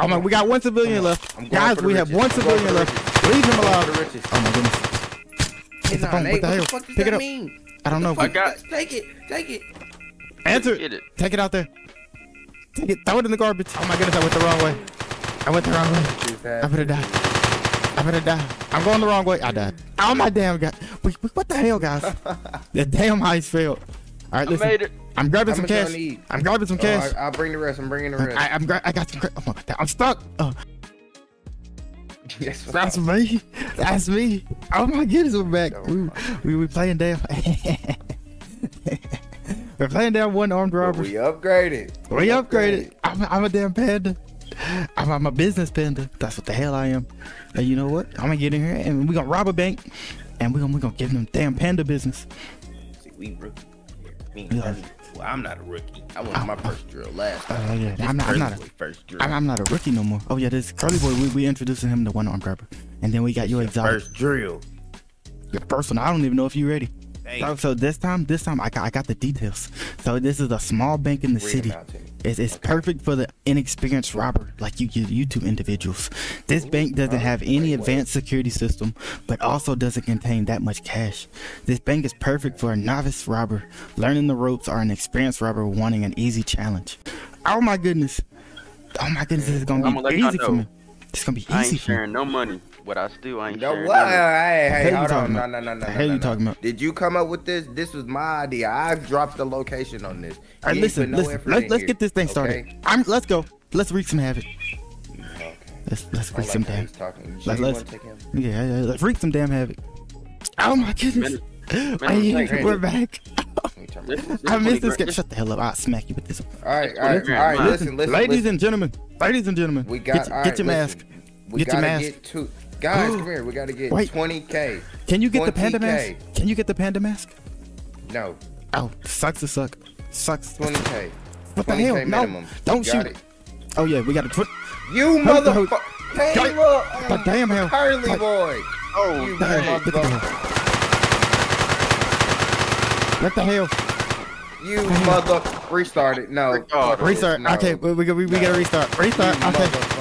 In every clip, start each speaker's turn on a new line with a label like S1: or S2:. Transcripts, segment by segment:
S1: Oh my, we got one civilian left.
S2: I'm
S1: Guys,
S2: for the
S1: we have one civilian left. Leave him
S2: I'm
S1: alive.
S2: the riches.
S1: Oh my goodness. It's the
S2: Nah,
S1: phone.
S2: Nate,
S1: What the hell?
S2: fuck does
S1: Pick it up.
S2: mean?
S1: I don't know.
S2: Fuck,
S3: got-
S2: Take it. Take it.
S1: Answer it.
S3: it.
S1: Take it out there. Take it. Throw it in the garbage. Oh my goodness, I went the wrong way. I went the wrong way. I'm gonna die. I'm gonna die. I'm going the wrong way. I died. Oh my damn god. Wait, wait, What the hell, guys? the damn heist failed. All right,
S3: I
S1: listen.
S3: made it.
S1: I'm grabbing
S2: How
S1: some cash. I'm grabbing some
S2: Oh,
S1: cash.
S2: I, I'll bring the rest. I'm bringing the rest.
S1: I, I'm gra- I got some. Gra- oh my god, I'm stuck. Oh,
S2: yes,
S1: that's me. That's me. Oh my goodness, we're back.
S2: No,
S1: We we, we playing down. we're playing down one armed
S2: But
S1: robber.
S2: we upgraded.
S1: We upgraded. I'm, I'm a damn panda. I'm, I'm a business panda. That's what the hell I am. And you know what? I'm gonna get in here and we gonna rob a bank, and we gonna we gonna give them damn panda business.
S2: See, we
S1: Yeah.
S2: I'm- well, I'm not a rookie. I won ah. my first drill last
S1: Oh
S2: time.
S1: yeah,
S2: This
S1: I'm not. I'm not. A,
S2: first drill.
S1: I'm, I'm not a rookie no more. Oh yeah, this curly boy. We, we introducing him to one armed robber, and then we got your exotic.
S2: first drill.
S1: Your first one. I don't even know if you're ready.
S2: Hey,
S1: So, so this time, this time I got I got the details. So this is a small bank in the
S2: read
S1: city.
S2: them out to me.
S1: It's, it's perfect for the inexperienced robber like you, you YouTube individuals. This bank doesn't uh, have any advanced security system, but also doesn't contain that much cash. This bank is perfect for a novice robber learning the ropes or an experienced robber wanting an easy challenge. Oh my goodness! Oh my goodness! This is gonna
S3: I'ma
S1: be easy for me. This is gonna be
S3: I
S1: easy
S3: ain't
S1: for me.
S3: sharing no money. What I still I ain't
S2: No,
S3: sharing.
S2: what?
S3: none of it.
S2: Hey, hey,
S1: hell you
S2: hold on.
S1: talking
S2: No,
S1: about?
S2: no, no, no,
S1: The
S2: no. no,
S1: you
S2: no.
S1: talking about?
S2: Did you come up with this? This was my idea. I dropped the location on this.
S1: All right, listen,
S2: no
S1: listen. Let,
S2: in
S1: let's get this thing started.
S2: okay?
S1: I'm. Let's go. Let's wreak some havoc.
S2: Okay.
S1: Let's let's
S2: I
S1: wreak
S2: like
S1: some damn.
S2: he's
S1: Let-
S2: sure you
S1: let's-
S2: wanna take him?
S1: Yeah, yeah, yeah, let's wreak some damn havoc. Oh my goodness.
S3: Man,
S1: Hey,
S3: man,
S1: we're back.
S2: Let me turn my-
S3: This- this
S1: I missed this game. Shut the hell up. I'll smack you with this.
S2: All right, all right,
S3: Listen,
S2: all right.
S3: listen,
S2: Listen, listen,
S1: Ladies
S2: listen.
S1: and gentlemen. Ladies and gentlemen.
S2: We got.
S1: get,
S2: all
S1: get your mask.
S2: We
S1: Get your
S2: gotta
S1: mask.
S2: get two. Guys, come here. We gotta get
S1: Wait.
S2: 20k.
S1: Can you get the panda mask? Can you get the panda mask?
S2: No,
S1: Oh, sucks to suck. Sucks.
S2: 20k.
S1: What the
S2: 20K
S1: hell? No, don't
S2: got
S1: shoot.
S2: it.
S1: Oh yeah, we got to put.
S2: You
S1: Hold
S2: motherfucker. Hey, look.
S1: But damn hell.
S2: Curly boy.
S3: Oh,
S2: You
S1: The hell,
S3: dang.
S1: what the hell? What the hell?
S2: You mother. Restart it. No.
S1: Restart.
S2: No.
S1: Okay, we, we, we, we gotta restart.
S2: You
S1: Restart. Okay.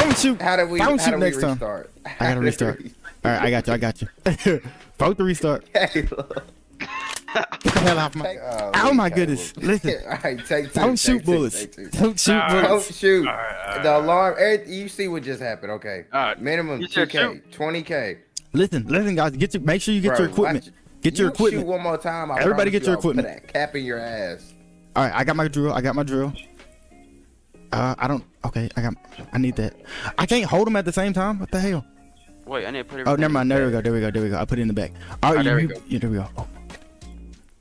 S2: Motherfucker.
S1: Don't shoot.
S2: How do we?
S1: Don't
S2: how
S1: shoot
S2: do
S1: next
S2: we
S1: time.
S2: restart?
S1: I gotta restart. All right, I got you. I got you. Vote to restart.
S2: Hey.
S1: Get the hell off my.
S2: Take- oh,
S1: Oh my
S2: okay,
S1: goodness. Listen.
S2: All right, take two.
S1: Don't
S2: take
S1: shoot
S2: two,
S1: bullets.
S2: take.
S1: Don't shoot
S3: Nah.
S2: Don't shoot.
S3: All right, all right,
S2: The
S3: all right.
S2: alarm. Eh, you see what just happened? Okay.
S3: All right.
S2: Minimum
S3: You
S2: two
S3: said
S2: k, twenty k.
S1: Listen, listen, guys. Get your. Make sure you get your equipment. Get your
S2: you
S1: equipment.
S2: Shoot one more time. I
S1: Everybody get your
S2: I'll
S1: equipment.
S2: Put that cap in your ass.
S1: All right, I got my drill. I got my drill. Uh, I don't. Okay, I got. I need that. I can't hold them at the same time. What the hell?
S3: Wait, I need to put it.
S1: Oh, never mind. There we go. There we go. There we go. I put it in the back. All right,
S3: Oh, there we go.
S1: Yeah, there we go. Oh.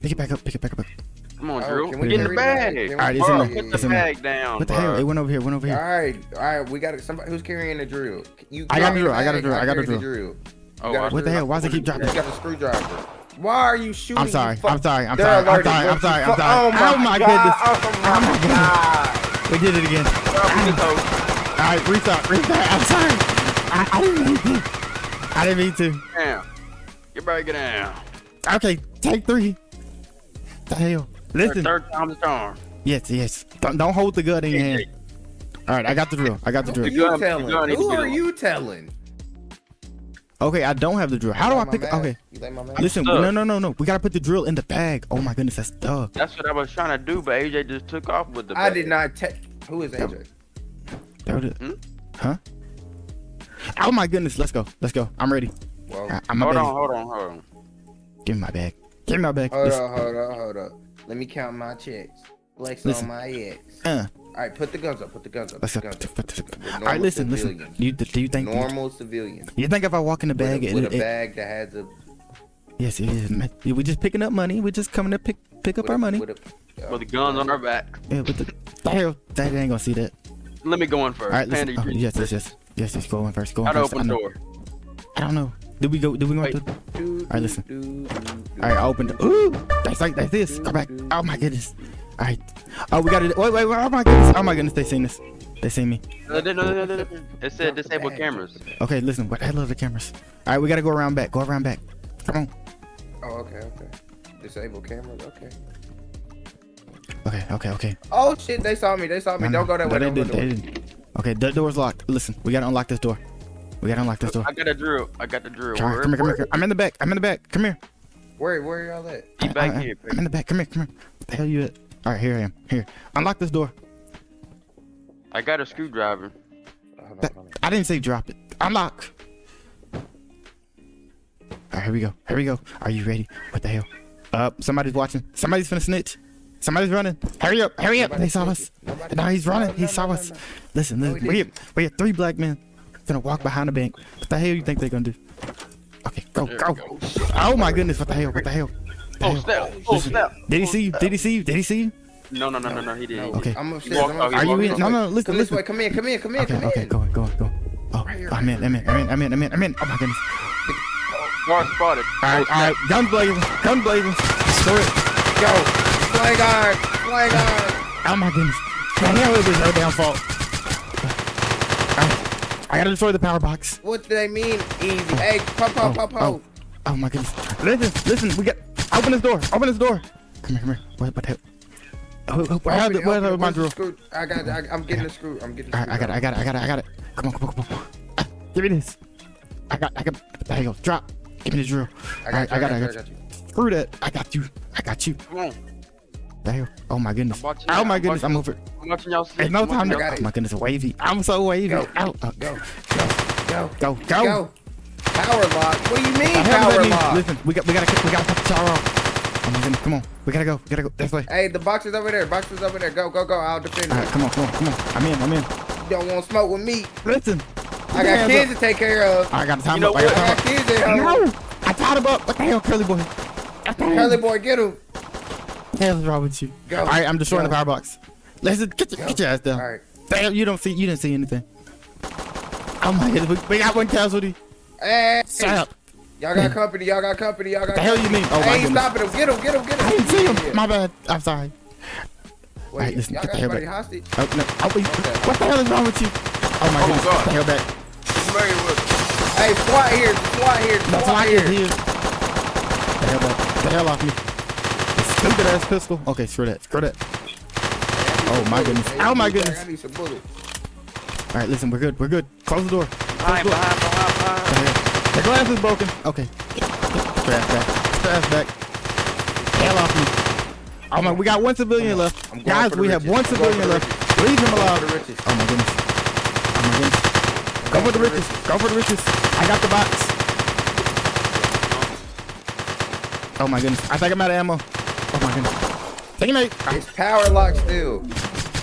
S1: Pick it back up. Pick it back up.
S3: Come on,
S2: Oh,
S3: Drew.
S2: can
S1: we
S3: Get in the
S2: rid
S3: bag.
S1: All right, it's in there.
S3: put
S1: It's
S3: the
S1: in there.
S3: bag down.
S1: What the
S3: bro.
S1: hell? It went over here. Went over here.
S2: All right, all right. We got it. Somebody who's carrying the drill. You
S1: I got a drill, I got a drill, I got a drill.
S3: Oh,
S2: got
S3: I-
S2: a
S1: What the hell? Why does it keep dropping?
S2: You got a screwdriver. Why are you shooting?
S1: I'm sorry. I'm sorry. I'm sorry. I'm sorry. I'm sorry. I'm sorry.
S2: Oh my,
S1: Oh my goodness.
S2: Oh
S1: Oh my
S2: my god.
S1: We did it again. All right, restart. Restart. I'm sorry. I, I didn't mean to. I didn't mean to.
S3: Down. Get back, get down.
S1: Okay, take three. The hell? Listen.
S3: Third time's the charm.
S1: Yes, yes. Don't, don't hold the gun in your hand. All right, I got the drill. I got the drill.
S2: Who are
S1: drill.
S2: you telling? Who are you telling?
S1: Okay, I don't have the drill. How do I
S2: like my
S1: pick?
S2: mask?
S1: Okay,
S2: You like my mask?
S1: listen.
S3: stuck.
S1: No, no, no, no. We gotta put the drill in the bag. Oh my goodness, that's tough.
S3: That's what I was trying to do, but AJ just took off with the.
S2: I did not take. Who is AJ?
S1: That was it.
S3: Hmm?
S1: Huh? Oh my goodness, let's go. Let's go. I'm ready.
S2: Well,
S1: I, I'm
S3: Hold on, hold on, hold on.
S1: Give me my bag. Give me my bag.
S2: hold
S1: Listen,
S2: up, hold up, hold up. Let me count my checks. Flex
S1: Listen.
S2: on my ex.
S1: Uh,
S2: All right, put the guns up. Put the guns up. Put the guns up.
S1: All right, listen, listen.
S2: civilians.
S1: Do you, do you think?
S2: Normal civilians.
S1: You think if I walk in the
S2: With a-
S1: bag, it,
S2: with a
S1: it-
S2: bag that has a.
S1: yes, it is. man. We just picking up money. We just coming to pick pick up
S2: with
S1: our
S2: a-
S1: money.
S2: With, a,
S3: With the uh, guns on our back.
S1: Yeah, with the, the hell, they ain't gonna see that.
S3: Let me go in first.
S1: All right, listen.
S3: Panda,
S1: Oh,
S3: you-
S1: yes, yes, yes, yes, yes. Go in first. Go in
S3: How to
S1: first.
S3: open
S1: I
S3: the door?
S1: I don't know. Did we go? Did we go?
S3: Wait.
S1: To,
S2: do,
S1: right, listen. all right, I opened. it. Ooh, that's like that's this. Come back. Oh my goodness. All right. Oh, we got it. Wait, wait, wait. Oh my goodness. Oh my goodness. They seen this. They seen me.
S3: No, no, no, no, no, no. It said disable cameras.
S2: drop the bag.
S1: Okay, listen. What I love the cameras? All right, we gotta go around back. Go around back. Come on.
S2: Oh, okay, okay. Disable cameras. Okay.
S1: Okay, okay, okay.
S2: Oh shit! They saw me. They saw me.
S1: No,
S2: Don't go that
S1: no,
S2: way.
S1: They
S2: Don't go
S1: did. They didn't. Okay, the door's locked. Listen, we gotta unlock this door. We gotta unlock this door.
S3: I got a drill. I got the drill.
S1: All right, come here, come here, come here. I'm in the back. I'm in the back. Come here.
S2: Where where are y'all at?
S3: He uh, back
S1: I- I-
S3: here.
S1: I'm in the back. Come here, come here. What the hell you at? All right, here I am. Here. Unlock this door.
S3: I got a screwdriver.
S1: That- I didn't say drop it. Unlock. All right, here we go. Here we go. Are you ready? What the hell? Uh, somebody's watching. Somebody's finna snitch. Somebody's running. Hurry up! Hurry up!
S2: Nobody
S1: They saw us.
S2: Nobody-
S1: No, he's running.
S2: No,
S1: He
S2: no,
S1: saw
S2: no,
S1: us. Listen, listen. we have, we have three black men gonna walk behind the bank. What the hell you think they're gonna do? Okay, go,
S3: There
S1: go.
S3: go.
S1: Oh my goodness! What the hell? What the hell? What the
S3: Oh snap! Oh snap!
S1: Did he
S3: Oh,
S1: see you? Did he see you? Did he see you?
S3: No, no, no, no, no. He didn't.
S1: Okay.
S2: I'm upstairs.
S3: walked
S2: I'm upstairs.
S1: Are you in? No, no. Listen,
S2: Come this
S1: listen.
S2: way. Come in. Come in. Come in.
S1: Okay,
S2: come
S1: okay,
S2: in.
S1: go, go, go. Oh, I'm in, I'm in, I'm in, I'm in, I'm in, I'm in. Oh my goodness.
S3: Oh, guard spotted.
S1: All right, all right. Gun blazing, gun blazing. Destroy it.
S2: Go. Flying guard. Flying guard.
S1: Oh my goodness. Man, hell, it was no damn fault. I gotta destroy the power box.
S2: What do they mean? Easy. Oh. Hey, pop, pop, pop,
S1: oh,
S2: pop.
S1: Oh. oh my goodness. Listen, listen, we got. Open this door, open this door. Come here, come here. What, what the hell? Oh, oh, where
S2: Open
S1: the,
S2: it, open
S1: the, my drill?
S2: screw? I got. I, I'm getting the screw. I'm getting the screw.
S1: I got it, I got it, I got it, I got it. Come on, come on, come on. Ah, give me this. I got, I got, there you go. Drop. Give me the drill.
S2: I got,
S1: Alright,
S2: you,
S1: I got, it, I
S2: you,
S1: got you.
S2: you.
S1: Screw that. I got you. I got you.
S3: Come on.
S1: The hell? Oh my goodness. Oh
S3: you.
S1: my
S3: I'm
S1: goodness.
S3: watching
S1: I'm over.
S3: I'm watching y'all.
S1: There's no time to. Oh
S2: it.
S1: my goodness, wavy. I'm so wavy.
S2: Go.
S1: Ow, uh,
S2: Go. Go.
S1: go, go.
S2: Go. Power lock. What do you mean
S1: The
S2: power lock?
S1: Listen, we got, we gotta, we gotta cut the tower off. Oh my goodness, come on. We gotta go. We gotta go. This way.
S2: Hey, the box is over there. Box is over there. Go, go, go. I'll defend
S1: All
S2: you.
S1: right, come on, come on, come on. I'm in. I'm in.
S2: You don't want to smoke with me.
S1: Listen.
S2: I got kids to take care of.
S1: I got the time
S3: You know
S1: up. I
S2: I
S1: got
S2: got kids at home.
S1: up. No, I tied him up. What the hell, curly boy? What the hell?
S2: Curly boy, get him.
S1: What the hell is wrong with you?
S2: Go.
S1: All right, I'm destroying
S2: Go.
S1: the power box. Listen, get your, get your ass down.
S2: All right.
S1: Damn, you don't see, you didn't see anything. Oh my goodness, we, we got one casualty.
S2: Hey,
S1: Shut up.
S2: y'all got company. Y'all got company. Y'all got.
S1: What the hell you mean? Oh my
S2: hey,
S1: goodness.
S2: stop it. Get him. Get him. Get him.
S1: I didn't see him.
S2: Yeah.
S1: My bad. I'm sorry.
S2: Wait,
S1: Alright, listen,
S2: y'all
S1: get
S2: got
S1: the hell
S2: somebody
S1: back.
S2: hostage.
S1: Oh, no. oh, wait. What the hell is wrong with you? Oh my
S3: Oh,
S1: goodness.
S3: God.
S1: Get the hell back.
S3: Somebody with
S2: Hey, SWAT here. SWAT here.
S1: That's
S2: SWAT
S1: why I
S2: here.
S1: here. The hell back. The hell off me. This Stupid ass pistol. Okay, screw that. Screw that. Oh my goodness.
S2: Hey,
S1: Oh my
S2: I
S1: goodness.
S2: need some bullets.
S1: All right, listen, we're good. We're good. Close the door.
S3: Behind, behind, behind, behind.
S1: The the glass is broken. Okay. Get your ass back. Get your ass back. Hell off me. Oh my, we got one civilian left.
S2: I'm
S1: Guys,
S2: for the
S1: we have one
S2: I'm
S1: civilian left. Leave him alive.
S2: for the riches.
S1: Oh my goodness. Oh my goodness. Go for the riches. Go for the riches. I got the box. Oh my goodness. I think I'm out of ammo. Oh my goodness. Take a mate.
S2: It's power lock still.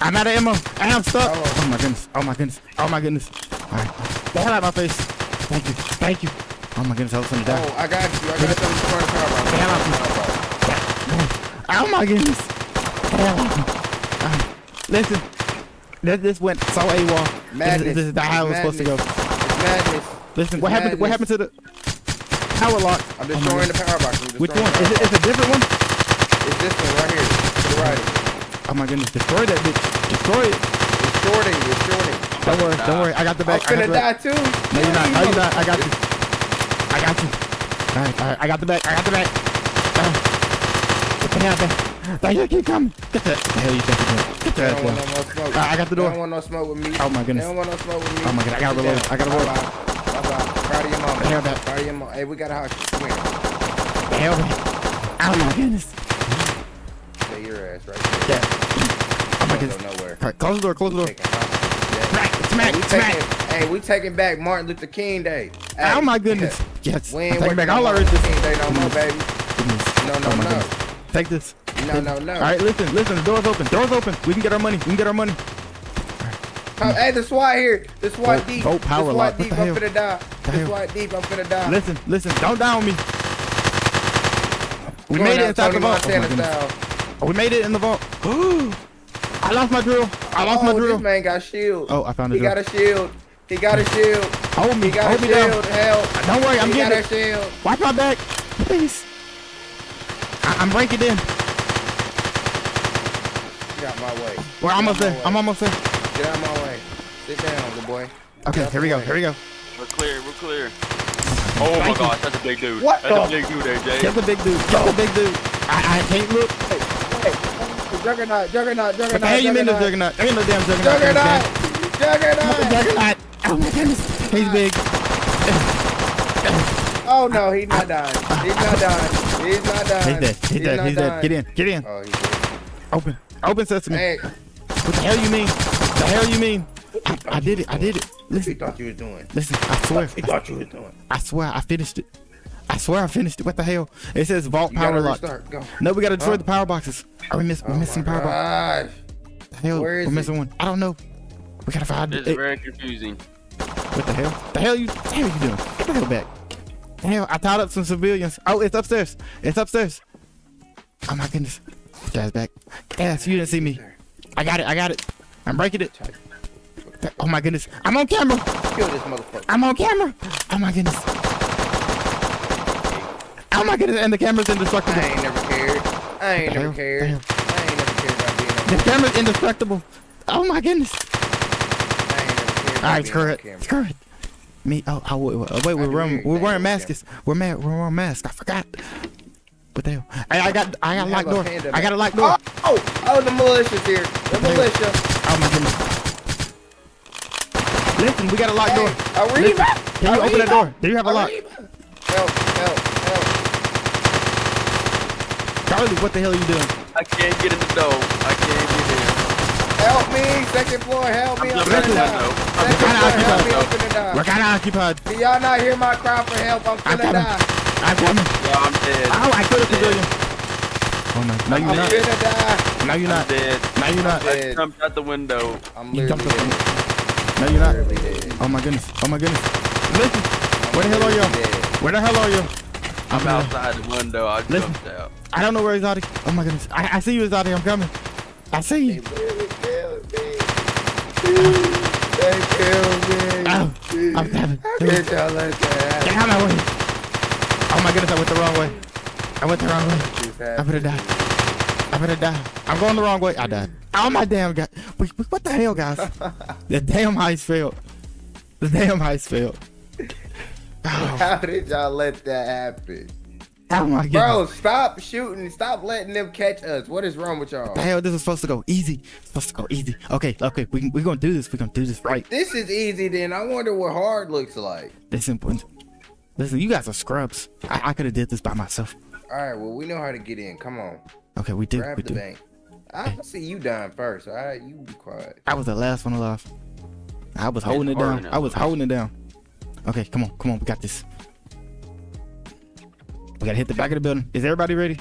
S1: I'm out of ammo. I'm stuck.
S2: Oh.
S1: Oh my goodness. Oh my goodness. Oh my goodness. All right. The hell out of my face. Thank you. Thank you. Oh my goodness. I was gonna die.
S2: Oh, I got you. I got something to the power lock.
S1: Hell out. Oh my goodness. Hell out. Uh, listen. This, this went so AWOL.
S2: Madness.
S1: this is not how it was supposed to go.
S2: It's madness.
S1: Listen, what happened? What happened to the power lock?
S2: I'm
S1: Oh
S2: destroying the power box.
S1: Which one? Is it? It's a different one.
S2: It's this one right here. To the right.
S1: Oh my goodness! Destroy that bitch! Destroy it!
S2: It's shorting. It's shorting.
S1: Don't worry, don't worry. I got the
S2: I'm
S1: back. I got
S2: finna
S1: the back.
S2: die too.
S1: No, you're not. No, you're not. I got you. I got you. All right, all right. I got the back. I got the back. Uh, get the hell back. Thank you. Keep coming. Get that. The hell you think you're doing? Get
S2: They
S1: your
S2: don't
S1: ass
S2: no.
S1: Uh, I got the
S2: They
S1: door.
S2: don't want no smoke with me.
S1: Oh my
S2: They don't want no smoke with me.
S1: Oh my God, I gotta reload. I gotta reload.
S2: Bye-bye. Bye-bye. Proud of your mama. Proud of your mama. Hey, we got a house. Come here.
S1: Hell. Oh my goodness.
S2: Stay your ass right there.
S1: Yeah. Oh my
S2: Don't
S1: goodness.
S2: go nowhere.
S1: All right, close the door. Close the door.
S2: Taking.
S1: Smack,
S2: Hey, we
S1: smack.
S2: taking, hey, we taking back Martin Luther King Day. Hey,
S1: Oh my goodness. Yes.
S2: We ain't
S1: take back all our
S2: Martin. Luther King Day no more, baby.
S1: Goodness.
S2: No, no,
S1: Oh
S2: no.
S1: goodness. Take this.
S2: No, no, no.
S1: All right, listen, listen. The door's open. Door's open. We can get our money. We can get our money.
S2: Oh, hey, the SWAT here. The SWAT
S1: Vote-
S2: deep.
S1: vote power
S2: the
S1: lock.
S2: SWAT
S1: What
S2: deep.
S1: the
S2: I'm
S1: hell?
S2: finna die.
S1: The
S2: The? SWAT deep. I'm finna die.
S1: Listen, listen. Don't down me. We
S2: Going
S1: made it inside the vault. Oh, my
S2: Montana
S1: goodness.
S2: style.
S1: Oh, we made it in the vault. I lost my drill. I lost my
S2: oh,
S1: drill.
S2: this man got shield.
S1: Oh, I found the
S2: He
S1: drill.
S2: got a shield. He got a shield.
S1: Hold me.
S2: He got
S1: Hold
S2: a
S1: me down.
S2: shield. Help.
S1: Don't worry, I'm
S2: he
S1: getting
S2: got
S1: it.
S2: a shield.
S1: Wipe my back, please. I- I'm breaking in.
S2: Get out my way.
S1: We're almost
S2: Get out
S1: there.
S2: my
S1: I'm almost there.
S2: Get out my way. Sit down, little boy.
S1: Okay, here we go.
S2: way.
S1: Here we go.
S3: We're clear. We're clear. Oh my
S1: Thank you.
S3: gosh, that's a big dude.
S2: What
S3: That's oh.
S2: the-
S3: a big dude, AJ.
S1: Get the big dude. Get the big dude. I, I can't look.
S2: Hey, Juggernaut, Juggernaut, Juggernaut,
S1: What the hell you mean the
S2: Juggernaut.
S1: There ain't no damn juggernaut.
S2: Juggernaut. Juggernaut!
S1: Juggernaut. Oh my goodness. He's big.
S2: Oh no, he's not dying. He's not dying. He's not dying.
S1: He's dead. He's dead. He's dead. Get in. Get in.
S2: Oh, he's dead.
S1: Open. Open sesame.
S2: Hey,
S1: What the hell you mean? What The hell you mean? I, I did it. I did it.
S2: what you thought you was doing?
S1: Listen. I swear.
S2: He thought you was doing.
S1: I swear. I finished it. I swear I finished it. What the hell? It says vault
S2: You
S1: power lock. No, we gotta destroy
S2: Huh?
S1: the power boxes. Are we miss, we're
S2: Oh
S1: missing power box.
S2: gosh.
S1: The hell?
S2: Where is
S1: we're missing one. I don't know. We gotta find
S3: This
S1: it.
S3: is very confusing.
S1: What the hell? The hell you? The hell you doing? Get the hell back. The hell? I tied up some civilians. Oh, it's upstairs. It's upstairs. Oh my goodness. Dad's back. Yes, you didn't see me. I got it. I got it. I'm breaking it. Oh my goodness. I'm on camera.
S2: Kill this motherfucker.
S1: I'm on camera. Oh my goodness. Oh my goodness. And the camera's indestructible.
S2: I ain't never cared. I ain't
S1: Damn,
S2: never cared.
S1: damn.
S2: I ain't never cared about being on
S1: The camera's indestructible. Oh my goodness.
S2: I ain't never cared
S1: All right,
S2: being
S1: screw
S2: on
S1: it. Screw it. Me. Oh, oh wait, wait, wait, we're wearing, we're wearing masks. We're mad. We're wearing masks. I forgot. What the hell? Hey, I got, I got a locked door.
S2: panda
S1: I got a locked door.
S2: Oh, oh, oh, the militia's here. The
S1: Hey.
S2: militia.
S1: Oh my goodness. Listen, we got a locked door.
S2: Hey, Arriba.
S1: Can you open that door? Do you have a lock?
S2: Arriba. Help, help, help.
S1: Charlie, what the hell are you doing?
S3: I can't get in the door. I can't get in.
S2: Help me. Second floor, help me.
S3: I'm
S2: I'm
S3: jumping
S2: gonna die.
S3: window.
S2: Second
S1: kinda
S2: floor, help me.
S1: occupied.
S2: Open the door.
S1: We're kind of occupied.
S2: Do y'all not hear my cry for help? I'm
S1: I'm
S2: gonna die.
S1: I'm coming.
S3: Yeah, I'm dead.
S1: Oh, I killed a civilian. Oh no, no
S2: I'm
S1: you're not.
S2: gonna die.
S1: No you're
S3: I'm
S1: not.
S3: dead.
S1: No you're not.
S3: I jumped out the window.
S2: I'm
S1: You
S2: literally
S1: jumped up.
S2: dead.
S1: No you're not.
S2: Literally dead.
S1: Oh my goodness. Oh my goodness. Listen, where the hell are y'all? Where the hell are you?
S3: I'm
S1: here.
S3: outside the window. I
S1: Listen.
S3: jumped out.
S1: I don't know where he's out. Oh my goodness. I, I see you, Exotic. I'm coming. I see
S2: They
S1: you.
S2: killed me. They killed me.
S1: Oh, I'm coming.
S2: Bitch, y'all let that
S1: Get out of my way. Oh my goodness, I went the wrong way. I went the wrong way.
S2: happen.
S1: I better die. I better die. I'm going the wrong way. I died. Oh my damn god. Wait, wait, what the hell, guys? the damn heist failed. The damn heist failed. Oh,
S2: How did y'all let that happen?
S1: oh my god.
S2: Bro, stop shooting. Stop letting them catch us. What is wrong with y'all?
S1: the hell, this is supposed to go easy. It's supposed to go easy. Okay, okay, we we gonna do this. We gonna do this right.
S2: This is easy then. I wonder what hard looks like.
S1: Listen, boys. listen, you guys are scrubs. I, I could have did this by myself.
S2: All right, well, we know how to get in. Come on.
S1: Okay, we do.
S2: Grab
S1: We
S2: the
S1: do.
S2: bank. I see you dying first. All right, you be quiet.
S1: I was the last one alive. I was
S3: It's
S1: holding it down.
S3: enough.
S1: I was holding it down. Okay, come on, come on, we got this. We gotta hit the back of the building. Is everybody ready?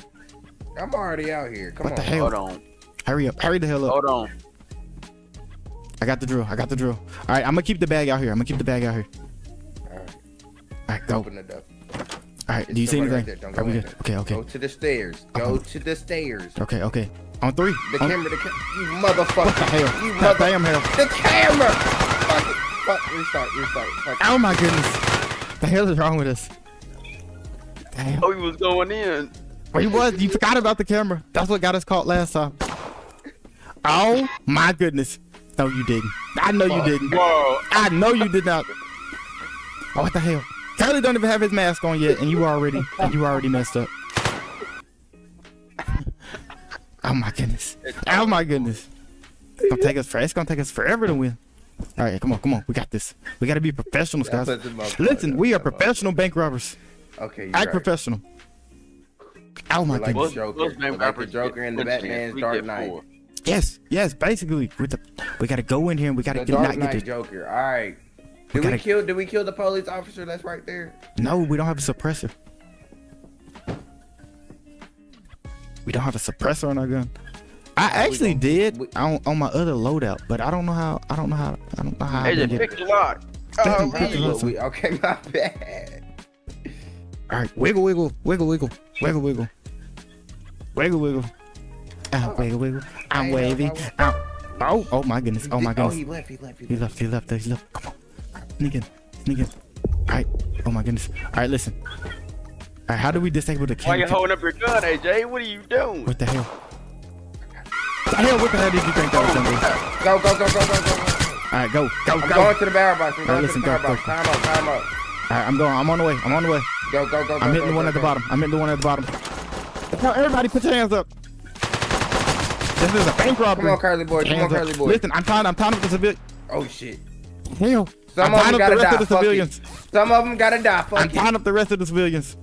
S2: I'm already out here. Come
S1: What
S2: on.
S1: the hell?
S3: Hold on.
S1: Hurry up, hurry the hell up.
S3: Hold on.
S1: I got the drill. I got the drill. All right, I'm gonna keep the bag out here. I'm gonna keep the bag out here.
S2: All right,
S1: All right, go.
S2: Open it up.
S1: right, do you see anything?
S2: right there. Don't
S1: Are
S2: go
S1: we good?
S2: there.
S1: Okay, okay,
S2: Go to the stairs. Uh-huh. Go to the stairs.
S1: okay, okay. On three.
S2: The
S1: On-
S2: camera, the camera. You motherfucker.
S1: What the hell?
S2: You
S1: God
S2: mother.
S1: damn hell.
S2: The camera. Fuck Restart. Restart. Fuck.
S1: Oh my goodness. The hell is wrong with us? Damn.
S3: Oh, he was going in.
S1: Oh, Where you was? You forgot about the camera. That's what got us caught last time. Oh my goodness. No, you didn't. I know you didn't.
S3: Whoa.
S1: I know you did not. Oh, what the hell? Charlie don't even have his mask on yet, and you already and you already messed up. Oh my goodness. Oh my goodness. It's gonna take us for it's gonna take us forever to win. All right, come on, come on. We got this. We gotta be professionals, guys.
S2: That puts him up.
S1: Listen, we are
S2: That puts him up.
S1: professional bank robbers.
S2: Okay. You're
S1: Act
S2: right.
S1: professional. Oh my
S2: We're like
S1: goodness.
S2: the Joker. We're like
S3: bank
S2: the Joker in the
S3: robbers
S2: Batman's Dark Knight.
S3: four.
S1: Yes, yes. Basically, with the we gotta go in here and we gotta
S2: The
S1: get
S2: Dark
S1: not
S2: Knight
S1: get the,
S2: Joker. All right. Did we
S1: gotta-
S2: kill? Did we kill the police officer that's right there?
S1: No, we don't have a suppressor. We don't have a suppressor on our gun. I actually
S2: gonna-
S1: did
S2: we-
S1: on, on my other loadout, but I don't know how. I don't know how. I don't know how. I
S3: Hey, just
S1: did it.
S3: pick the lock. Oh,
S1: them, pick
S3: man.
S1: them.
S2: But
S1: listen.
S2: we, okay, my bad.
S1: All right, wiggle, wiggle, wiggle, wiggle, wiggle, wiggle, wiggle, wiggle. Ah, wiggle, wiggle. I'm wavy.
S2: no,
S1: I'm, oh, oh my goodness. Oh my
S2: Oh,
S1: goodness.
S2: he left. He left. He
S1: He
S2: left.
S1: left. He left. He left. Come on. Sneak in. Sneak in. All right. Oh my goodness. All right, listen. All right, how do we disable the camera?
S3: Why
S1: camera?
S3: you holding up your gun, AJ? What are you doing?
S1: What the hell? Hell? What the hell did you think that was gonna be?
S2: Go, go, go, go, go, go, go.
S1: All right, go, go,
S2: I'm
S1: go.
S2: going to the barrel box. I'm going
S1: right,
S2: to the
S1: listen,
S2: barrel
S1: go,
S2: box.
S1: go.
S2: Time up, time up.
S1: All right, I'm going. I'm on the way. I'm on the way.
S2: Go, go, go, go.
S1: I'm hitting
S2: go,
S1: the one
S2: go,
S1: at the
S2: go.
S1: bottom. I'm hitting the one at the bottom. Now, everybody, put your hands up. This is a bank robbery.
S2: Come on, Carly boy. Come on,
S1: Hands up.
S2: Carly boy.
S1: Listen, I'm tying. I'm tying up the civilian.
S2: Oh shit.
S1: Hell.
S2: Some
S1: I'm
S2: of
S1: tying
S2: them
S1: up
S2: gotta
S1: the rest
S2: die.
S1: of the civilians.
S2: Some of them gotta die. Fuck I'm
S1: tying up the rest of the civilians.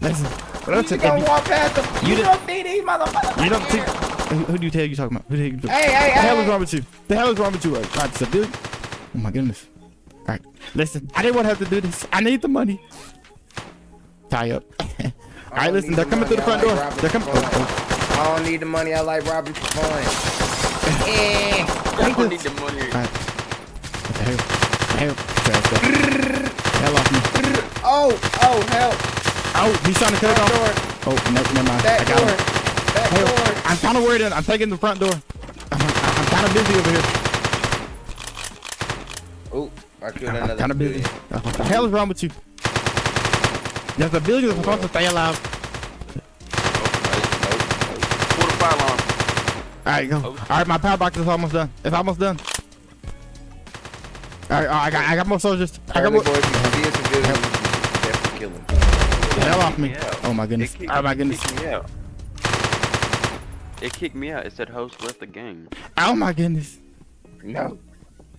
S1: Listen,
S2: You
S1: listen.
S2: gonna walk past them.
S1: you
S2: You, don't see these motherfuckers.
S1: You don't
S2: here.
S1: Who, who do you tell you talking about? Who do you?
S2: Hey, hey,
S1: The hell
S2: hey.
S1: is wrong with you? The hell is wrong with you? Uh, Right, civilian. Oh my goodness. All right, listen. I didn't want to have to do this. I need the money. Tie up. All
S2: I
S1: right,
S2: don't
S1: listen. They're
S2: the
S1: coming through the front
S2: I
S1: door.
S2: like Robert
S1: They're coming.
S2: Ford.
S1: Oh,
S2: I don't need the money. I like Robert Fine. Eh.
S3: I don't need the money.
S1: All right. What the hell? Hell. Hell. Hell off me.
S2: Oh, oh, help.
S1: Oh, he's trying to cut it off.
S2: door.
S1: Oh, no, never mind. I got
S2: door.
S1: him.
S2: That
S1: Hell.
S2: door.
S1: I'm kind of worried. I'm taking the front door. I'm, I'm kind of busy over here.
S2: Oh, I killed
S1: I'm
S2: another
S1: kind of busy.
S2: civilian.
S1: What the hell is wrong with you? There's a building that's supposed to stay alive.
S3: Pull the fire alarm.
S1: All right, go.
S3: Oh.
S1: All right, my power box is almost done. It's almost done. All right, all right I got, I got more soldiers. I got more.
S2: boys, see you definitely kill him.
S1: Hell off me. Oh my goodness. Oh my goodness.
S3: Kicked me out. It kicked me out. It said host left the game.
S1: Oh my goodness.
S2: No.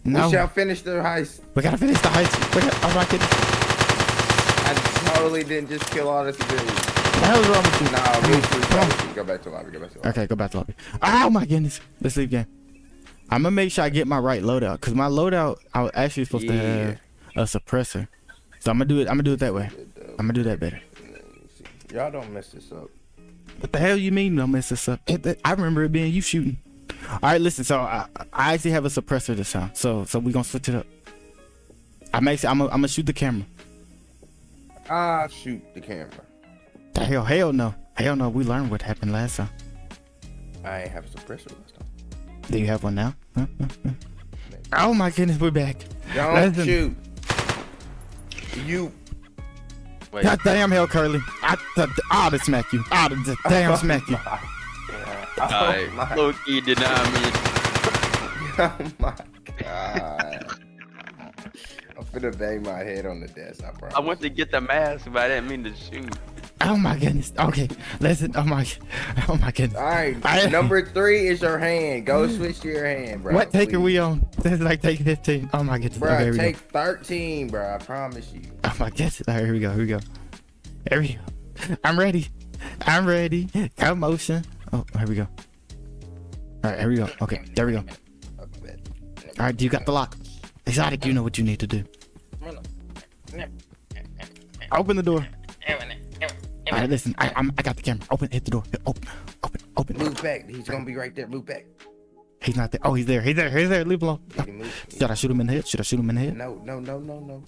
S1: No.
S2: We shall finish the heist.
S1: We gotta finish the heist. We got, oh my goodness.
S2: I totally didn't just kill all the civilians.
S1: The hell is wrong with you?
S2: Nah, we should go, go back to lobby. Go back to lobby.
S1: Okay, go back to lobby. Oh my goodness. Let's leave game. I'm gonna make sure I get my right loadout because my loadout I was actually supposed to have a suppressor. So I'm gonna do it. I'm gonna do it that way. I'm gonna do that better.
S2: Y'all don't mess this up.
S1: What the hell you mean don't mess this up? It, it- I remember it being you shooting. All right, listen. So I, I actually have a suppressor this time. So so we gonna switch it up. I'm actually I'm gonna, I'm gonna shoot the camera.
S2: Ah, shoot the camera.
S1: The hell hell no hell no. We learned what happened last time.
S2: I ain't have a suppressor last time.
S1: Do you have one now? Huh? Huh? Huh? Oh my goodness, we're back.
S2: Don't
S1: Listen.
S2: shoot. You.
S3: Wait.
S1: God damn hell, Curly. I th- I'll smack you. I'll just damn smack you.
S3: Alright.
S2: Oh my,
S3: Low key deny me.
S2: oh my god. I'm finna bang my head on the desk. I promise.
S3: I went to get the mask, but I didn't mean to shoot.
S1: Oh my goodness. Okay, listen. Oh my, oh my goodness.
S2: All right.
S1: I-
S2: Number three is your hand. Go switch to your hand, bro.
S1: what take are we on? This is like take 15. Oh my goodness.
S2: Bro,
S1: okay,
S2: take
S1: go.
S2: 13, bro. I promise you.
S1: Oh my goodness. All right, here we go. Here we go. Here we go. I'm ready. I'm ready. Come motion. Oh, here we go. All right, here we go. Okay, there we go. All right, do you got the lock? Exotic, you know what you need to do. Open the door. All right, listen. I, I'm, I got the camera. Open, hit the door. Open, open, open.
S2: Move back. He's gonna be right there. Move back.
S1: He's not there. Oh, he's there. He's there. He's there. Leave alone. Should I shoot him in the head? Should I shoot him in the head?
S2: No, no, no, no, no.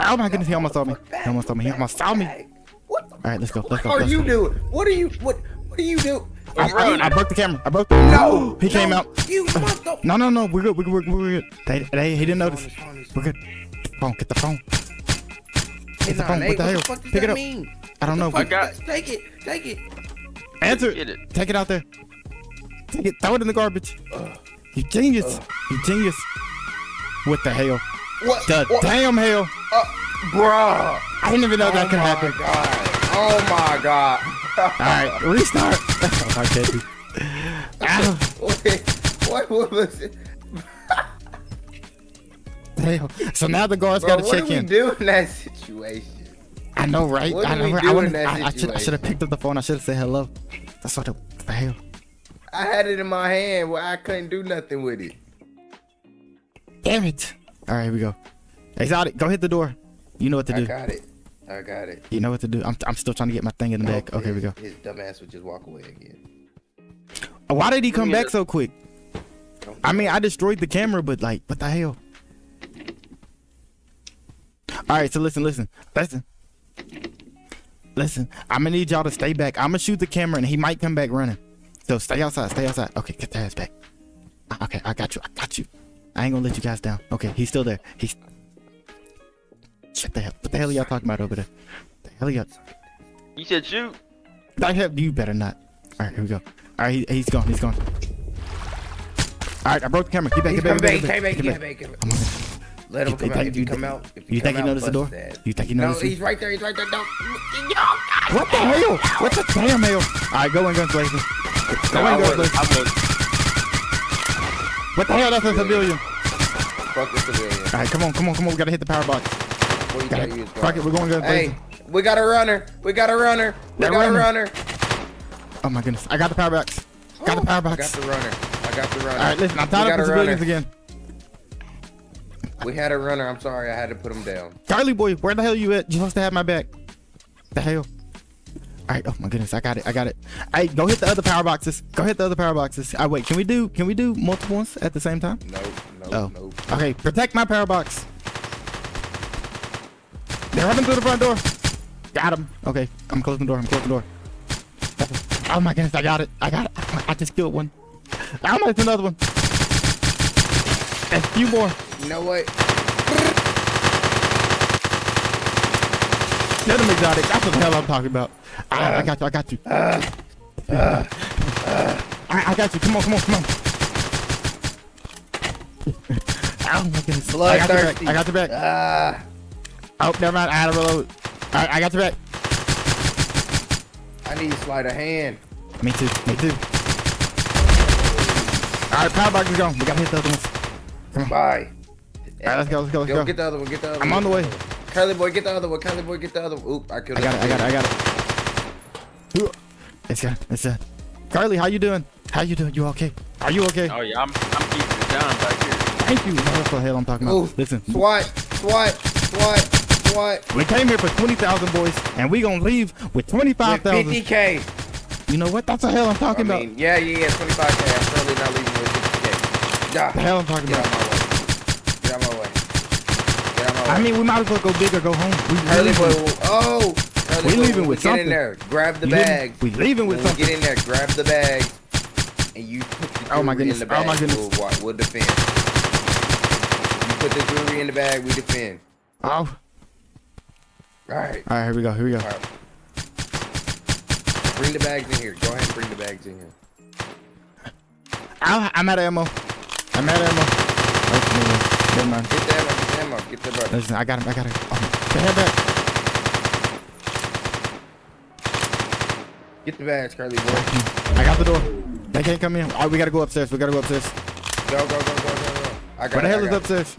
S1: Oh my goodness, he almost saw me. He almost saw me. He almost saw me.
S2: What
S1: All right, let's go. Let's go.
S2: fuck are you doing? What are you? What? What do you do?
S1: I, I, I broke the camera. I broke the.
S2: No,
S1: he came out.
S2: You.
S1: No, no, no. We're good. We're good. We're, good. They, they, he didn't notice.
S2: His phone, his
S1: We're good. Phone. Get the phone. Get the phone. What the hell?
S2: What the fuck does
S1: Pick it up.
S2: mean?
S1: I don't know.
S2: Fuck,
S3: got-
S2: Take it. Take it.
S1: Answer it.
S3: it.
S1: Take it out there. Take it. Throw it in the garbage. Uh, you genius. Uh. You genius. What the hell?
S2: What?
S1: The
S2: what?
S1: damn hell.
S2: Uh, bruh.
S1: I didn't even know that could
S2: oh
S1: happen.
S2: my god. Oh my god.
S1: All right, restart. oh my goodness. Ow.
S2: Wait, what, what was it?
S1: Damn. So now the guards
S2: Bro,
S1: got to
S2: what
S1: check
S2: do we
S1: in.
S2: do in that situation?
S1: I know, right? I know. right? I, I, I should. I should have picked up the phone. I should have said hello. That's what the, what the hell.
S2: I had it in my hand where I couldn't do nothing with it.
S1: Damn it. All right, here we go. Exotic, go hit the door. You know what to do.
S2: I got it. I got it.
S1: You know what to do. I'm, I'm still trying to get my thing in the bag. Okay, here we go.
S2: His dumbass would just walk away again.
S1: Oh, why did he come
S3: Yeah.
S1: back so quick? I mean, I destroyed the camera, but like, what the hell? All right, so listen, listen, listen, listen. I'm gonna need y'all to stay back. I'm gonna shoot the camera, and he might come back running. So stay outside, stay outside. Okay, get the ass back. Ah, okay, I got you. I got you. I ain't gonna let you guys down. Okay, he's still there. He's. Shut the hell. What the hell are y'all talking about over there? The hell are y'all?
S3: You said shoot.
S1: I have you better not. All right, here we go. All right, he, he's gone. He's gone. All right, I broke the camera. Get back. Get back.
S2: come back.
S1: Get
S2: Came
S1: back.
S2: back.
S1: Get
S2: Came
S1: back.
S2: back. Came back.
S1: I'm on it.
S2: Let him
S1: You
S2: come
S1: think-
S2: out. If
S1: you
S2: you come
S1: think-
S2: out, if
S1: you
S2: you
S1: think he noticed the door?
S2: that.
S1: You think he
S2: No,
S1: noticed? it?
S2: he's right there. He's right there. Don't.
S1: What the hell? What the damn hell? All right, go in, guns blazing. Go
S3: I
S1: in, guns blazing. What the hell? That's a civilian.
S2: Fuck the civilian.
S1: All right, come on, come on, come on. We gotta hit the power box.
S2: What you
S1: Got
S2: think you
S1: Fuck it, we're going to
S2: Hey, we got a runner. We got a runner. We got
S1: runner.
S2: a runner.
S1: Oh my goodness, I got the power box. Got the power
S2: I got the runner. I got the runner.
S1: All right, listen, I'm tired of the civilians
S2: runner.
S1: again.
S2: We had a runner. I'm sorry. I had to put him down.
S1: Charlie boy, where the hell you at? You supposed to have my back. The hell? All right. Oh my goodness, I got it. I got it. Hey, go hit the other power boxes. Go hit the other power boxes. I wait. Can we do? Can we do multiple ones at the same time?
S2: Nope. Nope.
S1: Oh.
S2: Nope.
S1: Okay. Protect my power box. They're running through the front door. Got him. Okay. I'm closing the door. I'm closing the door. Oh my goodness, I got it. I got it. I just killed one. I'm gonna hit another one. A few more.
S2: You know what?
S1: Get him exotic. That's what the hell I'm talking about. I, I got you. I got you. I, I got you. Come on. Come on. Come on. Uh. oh my goodness. I got your back. I got your back.
S2: Ah.
S1: Oh, never mind. I had to reload. Right, I got your back.
S2: I need sleight of hand.
S1: Me too. Me too. All right, power box is gone. We gotta hit the other ones.
S2: Bye.
S1: All right, let's go. Let's go. Let's
S2: Go
S1: go.
S2: get the other one. Get the other one I'm
S1: on the way.
S2: Curly boy, get the other one. Curly boy, get the other one. Oop, I killed
S1: I got it. I got it. I got it. Ooh. It's good. It's good. Carly, how you doing? How you doing? You okay? Are you okay?
S3: Oh yeah, I'm I'm keeping it down back here.
S1: Thank you. No, that's what the hell I'm talking about.
S2: Ooh.
S1: Listen,
S2: SWAT, SWAT, SWAT, SWAT.
S1: we came here for 20,000 boys, and we gonna leave with
S2: With
S1: 25,000.
S2: 50k.
S1: You know what? That's the hell I'm
S2: I
S1: talking about.
S2: yeah, yeah, yeah, 25k. I'm certainly not leaving with 50k. Yeah.
S1: the hell I'm talking
S2: Get out
S1: about.
S2: my way. Get out my way. Get out my way.
S1: I mean, we might as well go big or go home. We,
S2: Curly
S1: leaving,
S2: oh. Curly
S1: We leaving with
S2: Get
S1: something.
S2: in there. Grab the bag.
S1: we leaving with
S2: When
S1: something.
S2: get in there, grab the bag, and you put the
S1: Oh my
S2: jewelry in the bag.
S1: Oh my goodness.
S2: We'll, we'll defend. You put the jewelry in the bag, we defend.
S1: Oh. All
S2: All right.
S1: right, here we go. Here we go.
S2: Right. Bring the bags in here. Go ahead and bring the bags in here.
S1: I'm out of ammo. I'm out of ammo. Oh, never mind.
S2: Get the ammo. Get the ammo. Get the brother.
S1: Listen, I got him. I got him. Oh, the hell back.
S2: Get the bags, Carly boy.
S1: I got the door. They can't come in. All right, we gotta go upstairs. We gotta go upstairs.
S2: Go, go, go, go, go, go. I got
S1: Where the hell is
S2: got it.
S1: upstairs?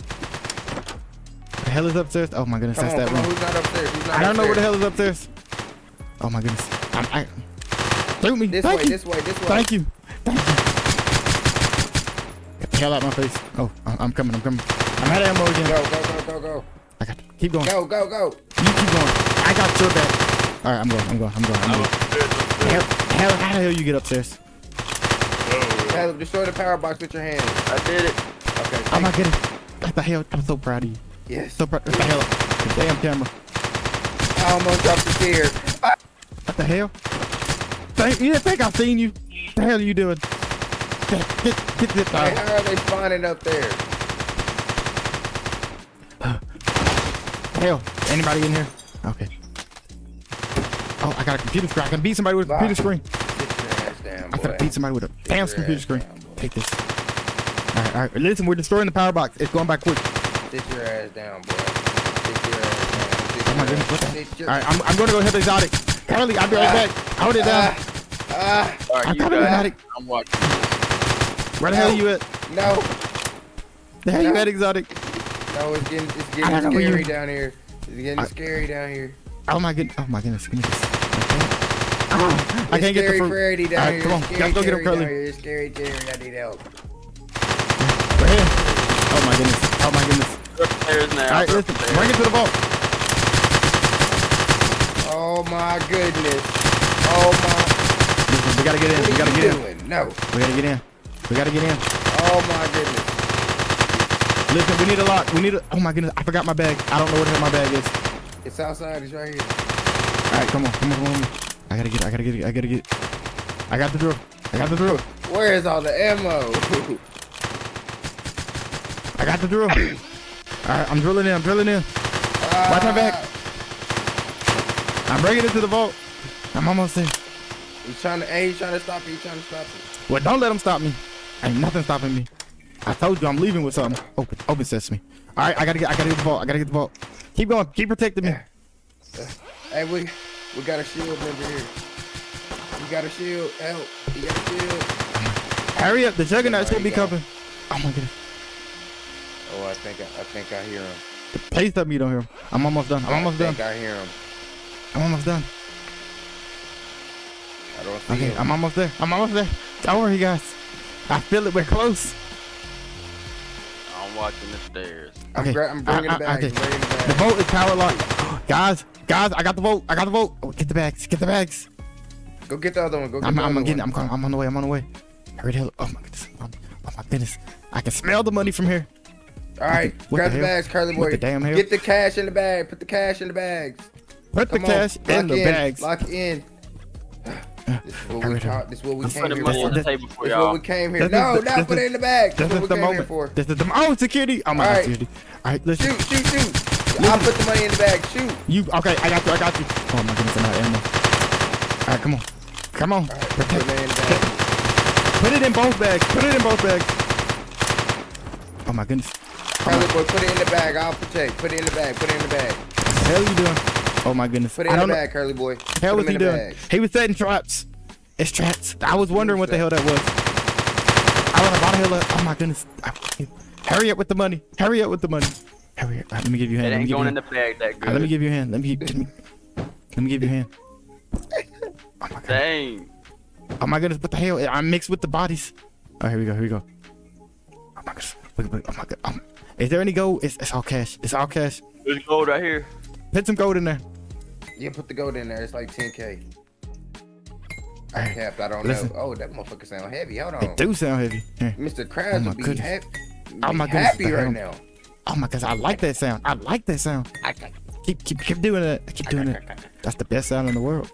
S1: The hell is upstairs? Oh my goodness,
S2: Come
S1: that's
S2: on,
S1: that
S2: come on.
S1: room.
S2: Who's not upstairs? Who's not
S1: I don't know where the hell is upstairs. Oh my goodness. I'm, I, shoot me.
S2: This
S1: Thank
S2: way,
S1: you.
S2: this way, this way.
S1: Thank you. Thank you. Get the hell out of my face. Oh, I'm coming. I'm coming. I'm out of ammo again.
S2: Go, go, go, go, go.
S1: I got. Keep going.
S2: Go, go, go.
S1: You keep going. I got your back. All right, I'm going. I'm going. I'm going. I'm
S3: I'm
S1: going.
S3: upstairs, upstairs.
S1: Hell, hell, how the hell you get upstairs?
S2: Caleb, destroy the power box with your hands.
S3: I did it.
S2: Okay.
S1: Oh my
S2: thank
S1: goodness. What the hell? I'm so proud of you.
S2: you. Yes.
S1: So proud. What the hell? The damn camera.
S2: I almost dropped the stairs. Ah,
S1: What the hell? Think, you didn't think I've seen you? What the hell are you doing? Get, get, get this
S2: Hey, how are they spawning up there?
S1: Hell, anybody in here? Okay. Oh, I got a computer screen. I can beat somebody with a computer screen.
S2: Get your ass down,
S1: i'm gonna beat somebody with a damn computer screen.
S2: down.
S1: Take this. All right, all right. Listen, we're destroying the power box. It's going back quick.
S2: Sit your ass down, boy. Sit your ass down. Sit
S1: Oh my goodness, what the?
S2: ass- sit your-
S1: All right, I'm, I'm gonna go hit the exotic. Carly, I'll be right
S2: Ah.
S1: back. Hold it down.
S3: All right,
S1: I'm
S3: you
S1: coming, exotic.
S3: I'm watching.
S1: Where the hell
S2: No.
S1: you at?
S2: no,
S1: The hell you
S2: No.
S1: at, exotic?
S2: No, it's getting, it's getting
S1: where you-
S2: scary down here. It's getting
S1: I-
S2: scary down here.
S1: Oh my goodness. Oh my goodness. Me this. I can't, get the
S2: scary
S1: fruit.
S2: Freddy down
S1: right,
S2: here.
S1: come on.
S2: It's
S1: Let's go get him, Curly.
S2: It's scary Terry. I need help.
S1: Oh my goodness. Oh my goodness.
S3: Upstairs now.
S1: All right, listen.
S3: upstairs.
S1: Bring it to the vault.
S2: Oh my goodness. Oh my.
S1: Listen, we gotta get in.
S2: What
S1: We gotta get in.
S2: No.
S1: We gotta get in. We gotta get in.
S2: Oh my goodness.
S1: Listen, we need a lock. We need a. Oh my goodness. I forgot my bag. I don't know where my bag is.
S2: It's outside. It's right here.
S1: All right, come on. Come on. Come on. I gotta get it. I gotta get it. I gotta get it. I got the drill. I got the drill.
S2: Where is all the ammo?
S1: I got the drill. All right, I'm drilling in. I'm drilling in. Watch my back. Ah. I'm bringing it to the vault. I'm almost there.
S2: He's trying to. Hey, he's trying to stop you. He's trying to stop you.
S1: Well, don't let him stop me. Ain't nothing stopping me. I told you I'm leaving with something. Open, open sesame. All right, I gotta get, I gotta get the vault. I gotta get the vault. Keep going. Keep protecting me.
S2: Hey, we we got a shield over here. You got a shield. Help. You got a shield.
S1: Hurry up. The juggernaut's gonna be
S2: go.
S1: coming. Oh my goodness.
S2: Oh, I I think I, I think I hear him.
S1: Please tell me don't hear him. I'm almost done. I'm almost
S2: I
S1: done.
S2: think I hear him.
S1: I'm almost done.
S2: I don't see
S1: Okay,
S2: him.
S1: I'm almost there. I'm almost there. Don't worry, guys. I feel it. We're close.
S3: I'm watching the stairs.
S2: I'm,
S1: okay.
S2: gra- I'm bringing
S1: I-
S2: the
S1: I-
S2: bags.
S1: okay.
S2: I'm bringing the
S1: The vote is power locked. guys, guys, I got the vote. I got the vote. Oh, get the bags. Get the bags.
S2: Go get the other one. Go get
S1: I'm,
S2: the
S1: I'm
S2: other
S1: getting.
S2: one.
S1: I'm, going, I'm on the way. I'm on the way. Hurry the hell. Oh my goodness. Oh, oh my goodness. I can smell the money from here.
S2: All right,
S1: what
S2: grab
S1: the
S2: the, bags, Curly
S1: What
S2: boy.
S1: the damn hell?
S2: Get the cash in the bag. Put the cash in the bags.
S1: Put
S2: Come
S1: the cash
S2: on.
S1: in
S2: Lock
S1: the bags.
S2: Lock in. This is what
S1: Hurry
S2: we
S1: it up.
S2: taught. This is what we came here
S3: money
S2: for.
S3: on the
S1: This-
S3: table for
S2: is what
S3: y'all.
S2: we came here.
S1: This
S2: No,
S1: is
S2: not put it
S1: is-
S2: in the bag. This
S1: This
S2: is what
S1: is
S2: we
S1: the
S2: came here
S1: moment.
S2: for.
S1: This is the oh security. Oh my
S2: All
S1: God,
S2: right.
S1: security. All right, listen.
S2: Shoot, shoot, shoot. I'll put the money in the bag. Shoot.
S1: You okay? I got you. I got you. Oh my goodness, I'm out of ammo. All right, come on, come on.
S2: All right, put
S1: Protect-
S2: the money in the bag.
S1: Put it in both bags. Put it in both bags. Oh my goodness.
S2: Curly boy, put it in the bag. I'll protect. Put it in the bag. Put it in the bag.
S1: What the hell you doing? Oh my goodness.
S2: Put it
S1: I
S2: in the
S1: don't know.
S2: bag, Curly boy.
S1: What the hell was he doing?
S2: bag.
S1: He was setting traps. It's traps. I was wondering what the hell that was. I was like, why the hell? Up? Oh my goodness. I- Hurry up with the money. Hurry up with the money. Hurry up. All right, let me give you a hand. Let me
S3: ain't
S1: give you
S3: going in the bag that
S1: All right, let me give you a hand. Let me, give me, let me give you a hand. Oh my god.
S3: Dang.
S1: Oh my goodness. What the hell? I'm mixed with the bodies. Oh, here we go. Here we go. Oh my goodness. Look, look, oh my god. Um, is there any gold? It's, it's all cash. It's all cash.
S3: There's gold right here.
S1: Put some gold in there.
S2: Yeah, put the gold in there. It's like 10k. I
S1: Alright,
S2: capped. I don't
S1: listen.
S2: know. Oh, that motherfucker sound heavy. Hold
S1: It
S2: on.
S1: do sound heavy. Here.
S2: Mr.
S1: Oh
S2: Krabs
S1: my
S2: would be,
S1: goodness.
S2: happy,
S1: Oh
S2: be
S1: my goodness,
S2: happy
S1: the
S2: right now.
S1: Oh my goodness. I like that sound. I like that sound.
S2: I,
S1: Keep keep keep doing that. Keep doing it. That's the best sound in the world.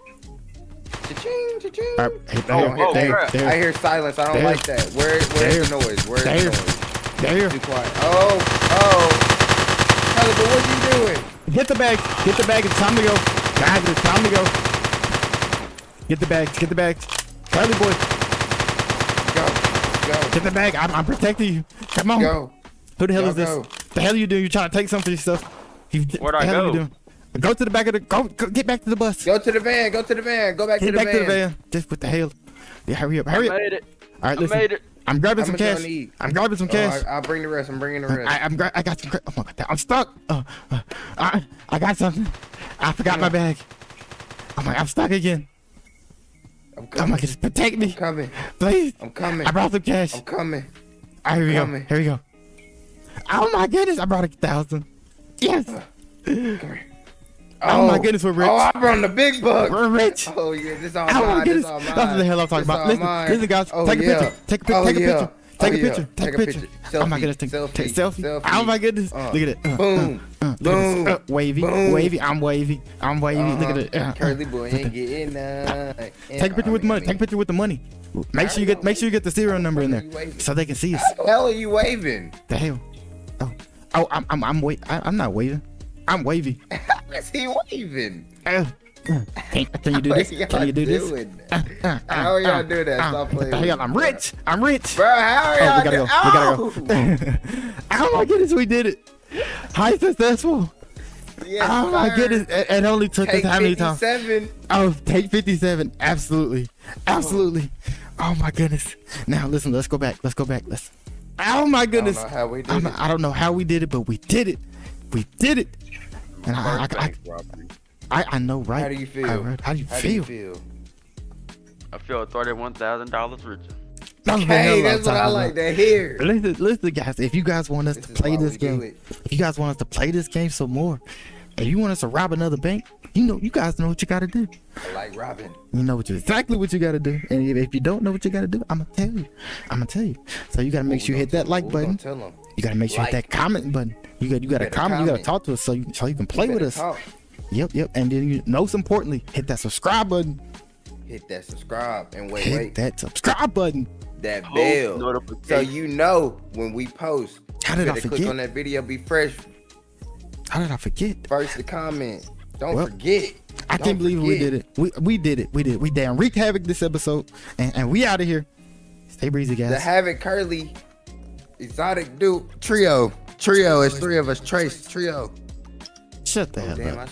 S2: cha-ching, cha-ching.
S1: All right, hey,
S2: Oh,
S1: there,
S2: oh,
S1: there, there,
S2: I hear silence. I don't
S1: There.
S2: like that. Where, where's the noise? Where's
S1: There.
S2: the noise?
S1: there.
S2: Be quiet. Oh, oh. Tyler, but what are you doing?
S1: Get the bag. Get the bag. It's time to go. Guys, it's time to go. Get the bags. Get the bags. Charlie boy,
S2: Go, go,
S1: get the bag. I'm, I'm protecting you. Come on.
S2: go.
S1: Who the hell
S2: Go,
S1: is this?
S2: go.
S1: The hell are you doing? You trying to take something for yourself? You,
S3: Where'd
S1: the
S3: I
S1: hell Are
S3: go?
S1: you doing? Go to the back of the. Go, go. Get back to the bus.
S2: Go to the van. Go to the van. Go back
S1: Get
S2: to the
S1: back
S2: van.
S1: Get back to the van. Just what the hell? Yeah, hurry up. Hurry up.
S3: made it.
S1: All right,
S3: I
S1: listen.
S3: made it.
S1: I'm grabbing
S2: How
S1: some
S2: much y'all
S1: cash. I'm grabbing some
S2: Oh,
S1: cash.
S2: I, I'll bring the rest. I'm bringing the rest.
S1: I, I'm gra- I got some. Oh my god, I'm stuck. Uh, uh, I, I got something. I forgot my bag. I'm like, I'm stuck again.
S2: I'm
S1: Oh
S2: coming.
S1: my goodness, protect
S2: I'm coming.
S1: please.
S2: I'm coming.
S1: I brought some cash.
S2: I'm coming.
S1: All right, here we go. Here we go. Oh my goodness, I brought a thousand. Yes.
S2: Come here.
S1: Oh, my oh. goodness, we're rich.
S2: Oh, I brought the big bucks.
S1: We're rich.
S2: Oh yeah, this all
S1: Oh my
S2: mine. This
S1: goodness,
S2: all mine.
S1: that's what the hell I'm talking about. Listen,
S2: mine.
S1: listen, guys,
S2: Oh,
S1: take a oh,
S2: yeah.
S1: picture. Take a pic-
S2: Oh,
S1: take a oh,
S2: yeah.
S1: Picture. Take
S2: Oh,
S1: a
S2: yeah.
S1: picture. Take a picture. Oh my goodness, take,
S2: selfie,
S1: take selfie.
S2: selfie.
S1: Oh my goodness,
S2: Uh,
S1: look at it. Uh,
S2: boom,
S1: uh, uh,
S2: boom,
S1: this. Uh, wavy,
S2: boom.
S1: wavy. I'm wavy. I'm wavy. Look at it. Uh.
S2: Curly boy ain't getting none.
S1: Take a picture with the money. Take a picture with the money. Make sure you get make sure you get the serial number in there so they can see us.
S2: How the hell are you waving?
S1: The hell? Oh, oh, I'm I'm I'm wait. I'm not waving. I'm wavy.
S2: How is he waving?
S1: Uh, uh, can, can you do this? Can you do this?
S2: doing?
S1: Uh, uh,
S2: How
S1: uh,
S2: y'all
S1: uh,
S2: do that?
S1: uh,
S2: Stop playing
S1: hell? I'm rich. I'm rich.
S2: Bro, how are
S1: Oh,
S2: y'all
S1: we gotta go.
S2: do-
S1: We gotta go. oh my goodness, we did it. High successful.
S2: Yes,
S1: oh my
S2: sir.
S1: goodness, it, it only took
S2: Take
S1: us how many times?
S2: 57.
S1: Oh, take 57. Absolutely. Absolutely. Oh my goodness. Now listen, let's go back. Let's go back. Let's. Oh my
S2: I don't
S1: goodness.
S2: know how we did
S1: I'm,
S2: it.
S1: I don't know how we did it, but we did it. We did it. And I, I, I,
S3: robbery.
S1: I, I know, right?
S2: How do you feel?
S1: I heard- How do you
S2: How
S1: feel?
S2: do you feel?
S3: I feel thirty-one thousand dollars richer.
S1: That's
S2: Hey, that's what I like
S1: about.
S2: to hear.
S1: Listen, listen, guys. If you guys want us
S2: This
S1: to play this game, if you guys want us to play this game some more, if you want us to rob another bank, you know, you guys know what you got to do.
S2: I like robbing.
S1: You know what you exactly what you got to do. And if, if you don't know what you got to do, I'm gonna tell you. I'm gonna tell you. So you gotta make
S2: What
S1: sure you hit that
S2: tell-
S1: like
S2: what
S1: button.
S2: Tell them.
S1: You gotta make sure you hit that comment button. You got you gotta
S2: better
S1: comment. You gotta talk to us so you so you can play with us.
S2: talk.
S1: Yep, yep. And then you most importantly, hit that subscribe button.
S2: Hit that subscribe and wait,
S1: Hit
S2: wait.
S1: that subscribe button.
S2: that
S3: Post
S2: bell. So you know when we post.
S1: How
S2: you
S1: did I
S2: better click on that video. Be fresh.
S1: How did I forget?
S2: First to comment. Don't
S1: Well,
S2: forget.
S1: I
S2: Don't
S1: can't believe we did it. We we did it. We did it. We damn wreaked havoc this episode, and, and we out of here. Stay breezy, guys.
S2: The
S1: guys.
S2: Havoc Curly Exotic Dude Trio. Trio. It's three of us. Trace. Trio.
S1: Shut the
S2: Oh,
S1: hell
S2: damn,
S1: up.
S2: I